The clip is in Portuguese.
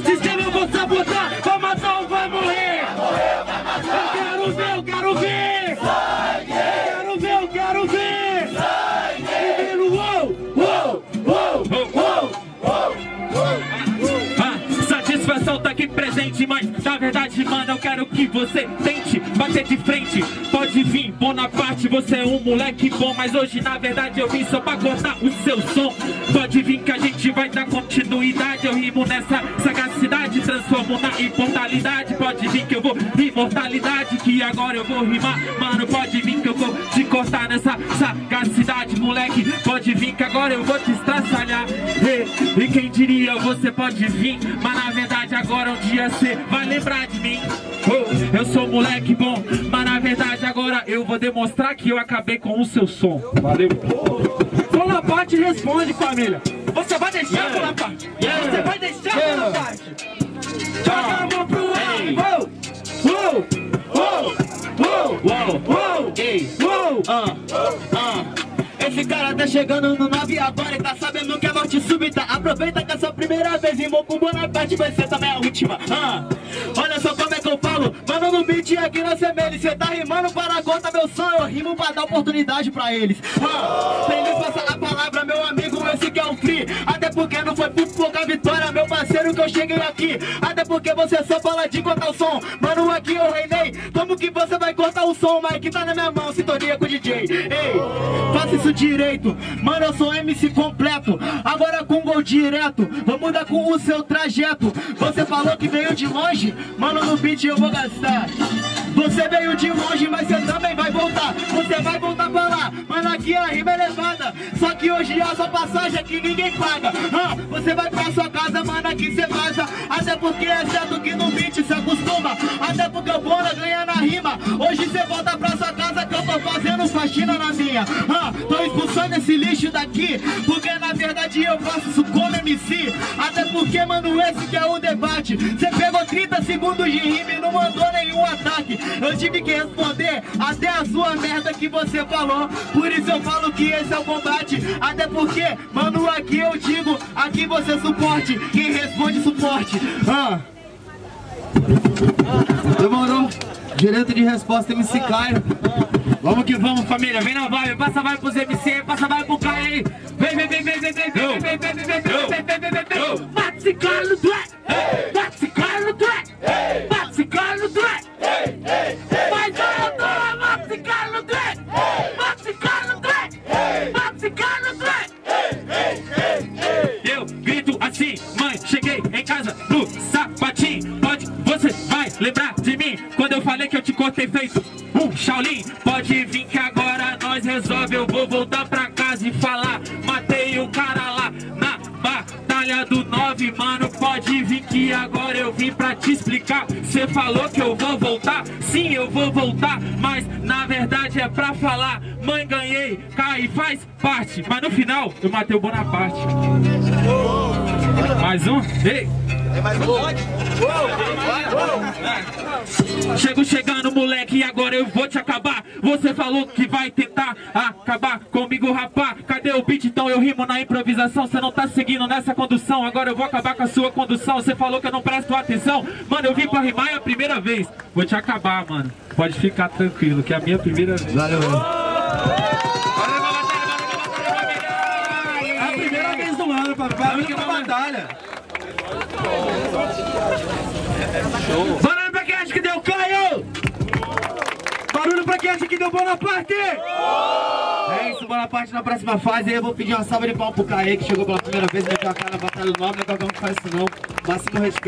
Sistema, eu vou sabotar Vai matar ou vai morrer. Eu quero ver, eu quero ver. Quero ver, eu quero ver. Ah, satisfação tá aqui presente, mas na verdade, mano, eu quero que você tente bater de frente. Pode vir, Bonaparte, você é um moleque bom, mas hoje na verdade eu vim só pra cortar o seu som. Pode vir que a gente vai dar continuidade. Eu rimo nessa sagacidade, transformo na imortalidade. Pode vir que eu vou imortalidade, que agora eu vou rimar. Mano, pode vir que eu vou te cortar nessa sagacidade, moleque. Pode vir que agora eu vou te estraçalhar. E, e quem diria, você pode vir, mas na verdade agora um dia você vai lembrar de mim. Eu sou moleque bom, mas na verdade agora eu vou demonstrar que eu acabei com o seu som. Valeu. Bonaparte responde, família. Você vai deixar, Bonaparte? Você vai deixar, Bonaparte? Joga a mão pro ar, uou, uou, uou, uou, uou, Ei, uou. Ah, ah. Esse cara tá chegando no nave agora e tá sabendo que é morte súbita. Aproveita que é sua primeira vez e vou com Bonaparte, vai ser também a última. Ah, no beat aqui na semelha. Cê tá rimando para a conta, meu som. Eu rimo pra dar oportunidade pra eles. Ah, pra eles passar a palavra, meu amigo, esse que é o free. Até porque não foi por pouca vitória, meu parceiro, que eu cheguei aqui. Até porque você só fala de cortar o som. Mano, aqui eu reinei. Como que você vai cortar o som? Mike tá na minha mão, sintonia com o DJ. Ei, faça isso direito. Mano, eu sou MC completo. Agora com gol direto. Vou mudar com o seu trajeto. Você falou que veio de longe? Mano, no beat eu vou gastar. Você veio de longe, mas você também vai voltar. Você vai voltar pra lá. Mano, aqui a rima é levada. Só que hoje é a sua passagem aqui ninguém paga. Ah, você vai pra sua casa, mano, aqui você vaza. Até porque é certo que no beat se acostuma. Até porque o Bona ganha na rima. Hoje você volta pra sua casa que tô fazendo faxina na minha. Ah, tô expulsando esse lixo daqui. Porque na verdade eu faço isso como MC. Até porque, mano, esse que é o debate. Você pegou 30 segundos de rima e não mandou nenhum ataque. Eu tive que responder até a sua merda que você falou. Por isso eu falo que esse é o combate. Até porque, mano, aqui eu digo, aqui você suporte. Quem responde suporte. Ah. Demorou Direito de resposta, MC Caio Vamos que vamos, família. Vem na vibe, passa vibe pros MC, passa vibe pro Caio aí. Vem, vem, vem, vem, vem, vem, vem, vem, vem, vem, vem, vem, vem, vem, vem, vem, vem. Bate esse cara no track. Bate falei que eu te cortei feito um Shaolin. Pode vir que agora nós resolve. Eu vou voltar pra casa e falar. Matei o cara lá na batalha do 9, mano. Pode vir que agora eu vim pra te explicar. Você falou que eu vou voltar, sim, eu vou voltar. Mas na verdade é pra falar. Mãe, ganhei, cai, faz parte. Mas no final eu matei o Bonaparte. Mais um? Ei! Chego chegando, moleque, e agora eu vou te acabar. Você falou que vai tentar acabar comigo, rapá. Cadê o beat? Então eu rimo na improvisação. Você não tá seguindo nessa condução. Agora eu vou acabar com a sua condução. Você falou que eu não presto atenção. Mano, eu vim pra rimar é a primeira vez. Vou te acabar, mano. Pode ficar tranquilo, que é a minha primeira vez. Valeu, mano É a primeira vez do ano, papai que uma batalha Barulho pra quem acha que deu Caio! Barulho pra quem acha que deu Bonaparte! É isso, Bonaparte na próxima fase. Eu vou pedir uma salva de palmas pro Caê, que chegou pela primeira vez, meteu a cara na Batalha Nome. Não é qualquer um que faz isso não. Máximo respeito.